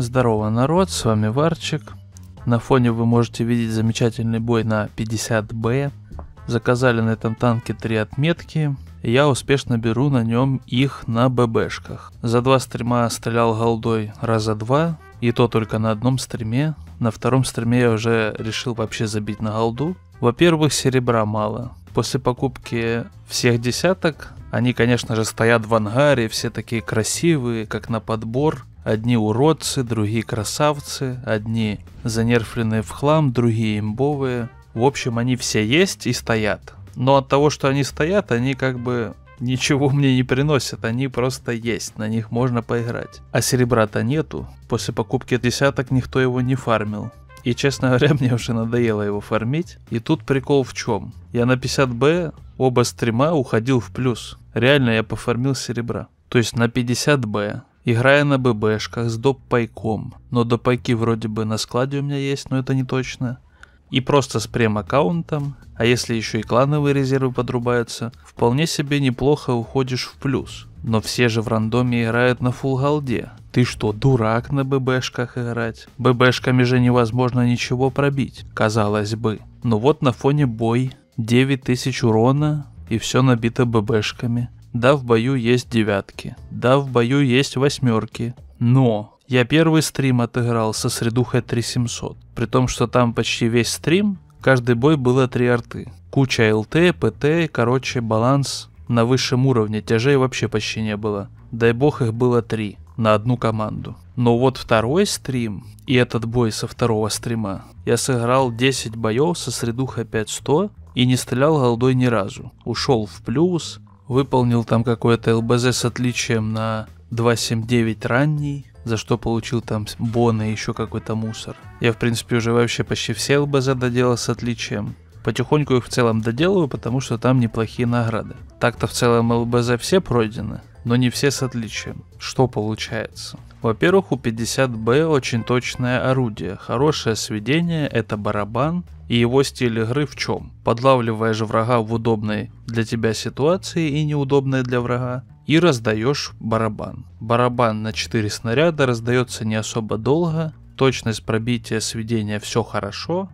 Здорово, народ, с вами Варчик. На фоне вы можете видеть замечательный бой на 50Б. Заказали на этом танке три отметки, я успешно беру на нем их на ББшках. За два стрима стрелял голдой раза два, и то только на одном стриме. На втором стриме я уже решил вообще забить на голду. Во-первых, серебра мало. После покупки всех десяток, они, конечно же, стоят в ангаре, все такие красивые, как на подбор. Одни уродцы, другие красавцы, одни занерфленные в хлам, другие имбовые. В общем, они все есть и стоят. Но от того, что они стоят, они как бы ничего мне не приносят, они просто есть, на них можно поиграть. А серебра-то нету, после покупки десяток никто его не фармил. И, честно говоря, мне уже надоело его фармить. И тут прикол в чем? Я на 50Б оба стрима уходил в плюс. Реально я пофармил серебра. То есть на 50Б, играя на ББшках с доп-пайком. Но доп-пайки вроде бы на складе у меня есть, но это не точно. И просто с прем-аккаунтом, а если еще и клановые резервы подрубаются, вполне себе неплохо уходишь в плюс. Но все же в рандоме играют на фул голде. Ты что, дурак на ББшках играть? ББшками же невозможно ничего пробить, казалось бы. Но вот на фоне бой, 9000 урона, и все набито ББшками. Да, в бою есть девятки. Да, в бою есть восьмерки. Но я первый стрим отыграл со средухой 3700. При том, что там почти весь стрим, каждый бой было 3 арты. Куча ЛТ, ПТ, короче, баланс на высшем уровне. Тяжей вообще почти не было. Дай бог их было 3 на одну команду. Но вот второй стрим и этот бой со второго стрима, я сыграл 10 боев со средухой 5100 и не стрелял голдой ни разу. Ушел в плюс, выполнил там какое-то ЛБЗ с отличием на 279 ранний, за что получил там боны и еще какой-то мусор. Я, в принципе, уже вообще почти все ЛБЗ доделал с отличием. Потихоньку их в целом доделаю, потому что там неплохие награды. Так-то в целом ЛБЗ все пройдены, но не все с отличием. Что получается? Во-первых, у 50Б очень точное орудие. Хорошее сведение – это барабан, и его стиль игры в чем? Подлавливаешь врага в удобной для тебя ситуации и неудобной для врага, и раздаешь барабан. Барабан на 4 снаряда раздается не особо долго, точность пробития сведения все хорошо,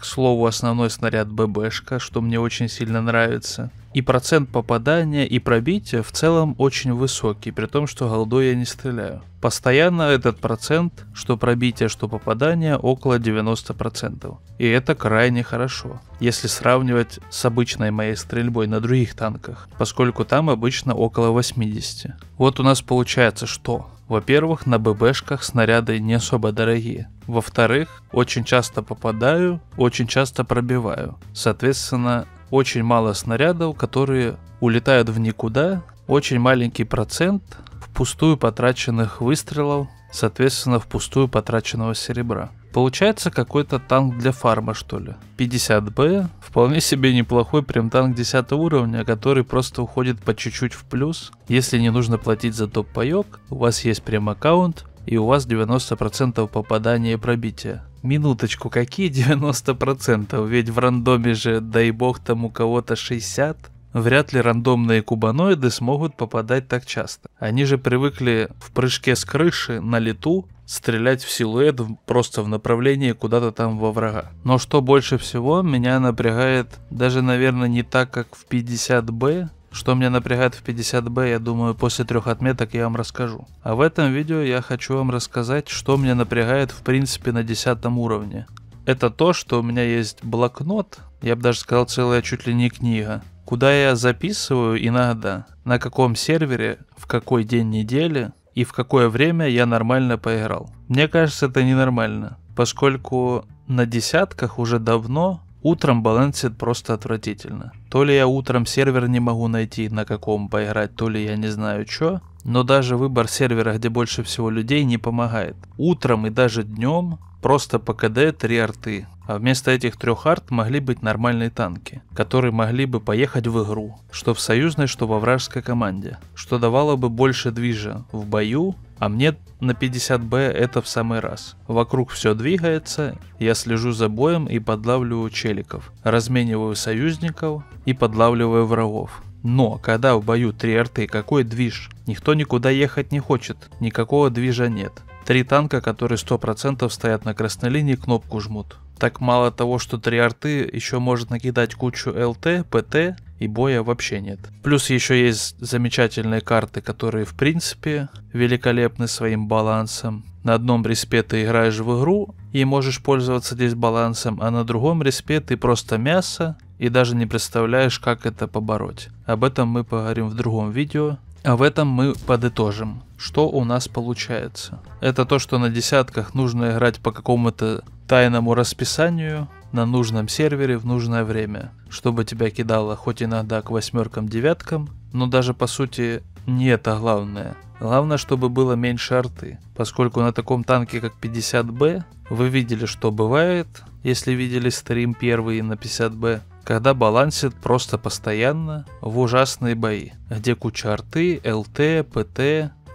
к слову, основной снаряд ББшка, что мне очень сильно нравится. И процент попадания и пробития в целом очень высокий, при том, что голдой я не стреляю. Постоянно этот процент, что пробитие, что попадание, около 90%. И это крайне хорошо, если сравнивать с обычной моей стрельбой на других танках, поскольку там обычно около 80. Вот у нас получается что? Во-первых, на ББшках снаряды не особо дорогие. Во-вторых, очень часто попадаю, очень часто пробиваю. Соответственно, очень мало снарядов, которые улетают в никуда, очень маленький процент впустую потраченных выстрелов, соответственно, впустую потраченного серебра. Получается какой-то танк для фарма, что ли. 50Б, вполне себе неплохой прям танк 10 уровня, который просто уходит по чуть-чуть в плюс. Если не нужно платить за топ-паек, у вас есть прем аккаунт, и у вас 90% попадания и пробития. Минуточку, какие 90%? Ведь в рандоме же, дай бог, там у кого-то 60. Вряд ли рандомные кубаноиды смогут попадать так часто. Они же привыкли в прыжке с крыши на лету стрелять в силуэт просто в направлении куда-то там во врага. Но что больше всего меня напрягает, даже, наверное, не так, как в 50Б, что меня напрягает в 50Б, я думаю, после трех отметок я вам расскажу. А в этом видео я хочу вам рассказать, что меня напрягает в принципе на 10 уровне. Это то, что у меня есть блокнот, я бы даже сказал целая чуть ли не книга, куда я записываю иногда, на каком сервере, в какой день недели и в какое время я нормально поиграл. Мне кажется, это ненормально, поскольку на десятках уже давно утром балансит просто отвратительно. То ли я утром сервер не могу найти, на каком поиграть, то ли я не знаю что, но даже выбор сервера, где больше всего людей, не помогает. Утром и даже днем просто по КД 3 арты. А вместо этих трех арт могли быть нормальные танки, которые могли бы поехать в игру, что в союзной, что во вражеской команде, что давало бы больше движа в бою, а мне на 50Б это в самый раз. Вокруг все двигается, я слежу за боем и подлавливаю челиков, размениваю союзников и подлавливаю врагов. Но когда в бою 3 арты, какой движ? Никто никуда ехать не хочет, никакого движа нет. Три танка, которые 100% стоят на красной линии, кнопку жмут. Так мало того, что три арты, еще может накидать кучу ЛТ, ПТ и боя вообще нет. Плюс еще есть замечательные карты, которые в принципе великолепны своим балансом. На одном респе ты играешь в игру и можешь пользоваться здесь балансом, а на другом респе ты просто мясо и даже не представляешь, как это побороть. Об этом мы поговорим в другом видео. А в этом мы подытожим, что у нас получается. Это то, что на десятках нужно играть по какому-то тайному расписанию, на нужном сервере в нужное время, чтобы тебя кидало хоть иногда к восьмеркам, девяткам, но даже по сути не это главное. Главное, чтобы было меньше арты, поскольку на таком танке как 50Б вы видели, что бывает, если видели стрим первый на 50Б, когда балансит просто постоянно в ужасные бои, где куча арты, ЛТ, ПТ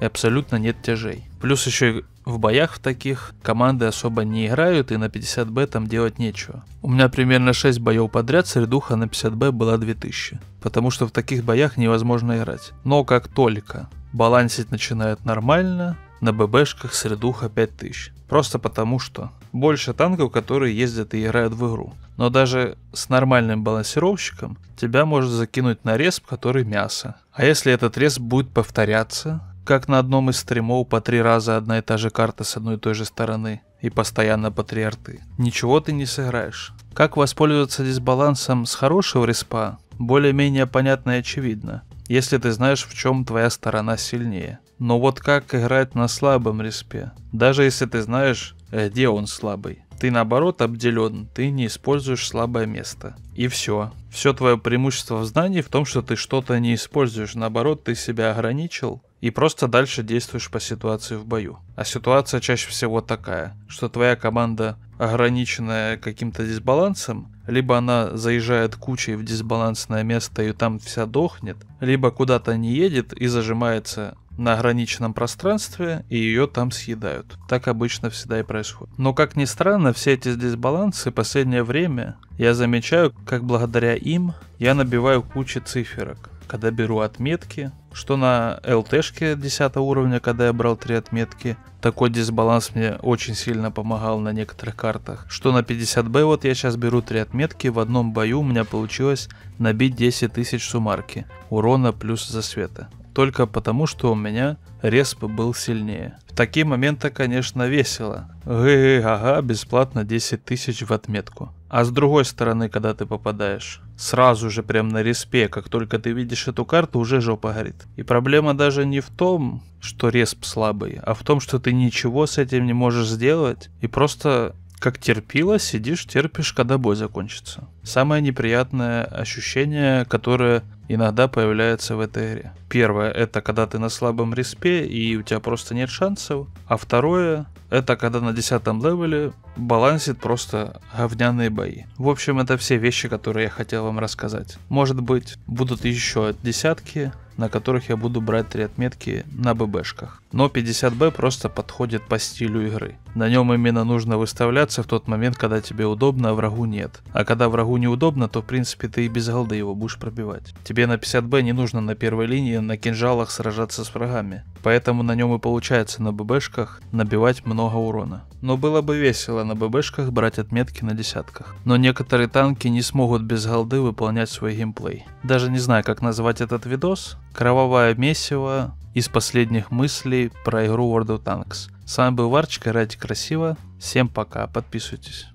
и абсолютно нет тяжей. Плюс еще в боях в таких команды особо не играют и на 50Б там делать нечего. У меня примерно 6 боев подряд средуха на 50Б была 2000, потому что в таких боях невозможно играть. Но как только балансить начинает нормально, на ББшках средуха 5000. Просто потому что больше танков, которые ездят и играют в игру. Но даже с нормальным балансировщиком тебя может закинуть на респ, который мясо. А если этот респ будет повторяться, как на одном из стримов по три раза одна и та же карта с одной и той же стороны и постоянно по три арты. Ничего ты не сыграешь. Как воспользоваться дисбалансом с хорошего респа, более-менее понятно и очевидно, если ты знаешь, в чем твоя сторона сильнее. Но вот как играть на слабом респе, даже если ты знаешь, где он слабый. Ты наоборот обделен, ты не используешь слабое место. И все. Все твое преимущество в знании в том, что ты что-то не используешь. Наоборот, ты себя ограничил и просто дальше действуешь по ситуации в бою. А ситуация чаще всего такая, что твоя команда ограниченная каким-то дисбалансом, либо она заезжает кучей в дисбалансное место и там вся дохнет, либо куда-то не едет и зажимается на ограниченном пространстве, и ее там съедают. Так обычно всегда и происходит. Но как ни странно, все эти дисбалансы последнее время я замечаю, как благодаря им я набиваю кучу циферок когда беру отметки, что на ЛТшке 10 уровня, когда я брал 3 отметки, такой дисбаланс мне очень сильно помогал на некоторых картах. Что на 50Б, вот я сейчас беру 3 отметки, в одном бою у меня получилось набить 10 тысяч сумарки, урона плюс засвета. Только потому, что у меня респ был сильнее. В такие моменты, конечно, весело. Ага, бесплатно 10 тысяч в отметку. А с другой стороны, когда ты попадаешь сразу же прям на респе, как только ты видишь эту карту, уже жопа горит. И проблема даже не в том, что респ слабый, а в том, что ты ничего с этим не можешь сделать и просто как терпила, сидишь, терпишь, когда бой закончится. Самое неприятное ощущение, которое иногда появляется в этой игре. Первое, это когда ты на слабом респе и у тебя просто нет шансов. А второе, это когда на десятом левеле балансит просто говняные бои. В общем, это все вещи, которые я хотел вам рассказать. Может быть, будут еще десятки, на которых я буду брать три отметки на ББшках. Но 50Б просто подходит по стилю игры. На нем именно нужно выставляться в тот момент, когда тебе удобно, а врагу нет. А когда врагу неудобно, то в принципе ты и без голды его будешь пробивать. Тебе на 50Б не нужно на первой линии на кинжалах сражаться с врагами. Поэтому на нем и получается на ББшках набивать много урона. Но было бы весело на ББшках брать отметки на десятках. Но некоторые танки не смогут без голды выполнять свой геймплей. Даже не знаю, как назвать этот видос, Кровавое месиво из последних мыслей про игру World of Tanks. С вами был Варчик, играйте красиво. Всем пока, подписывайтесь.